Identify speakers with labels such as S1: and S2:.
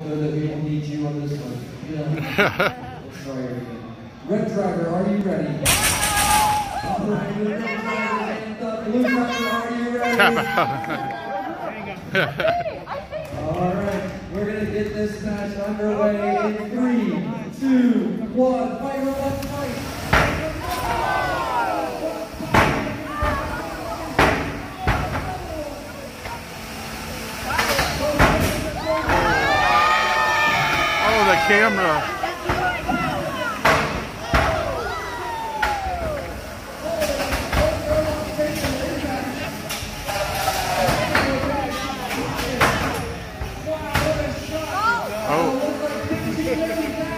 S1: that we will need you on this one. Yeah. Let's try everything. Red driver, are you ready? All right, the driver. Blue driver, are you ready? All right, we're gonna get this match underway in three, two, one. Fight, robot, camera.
S2: Oh.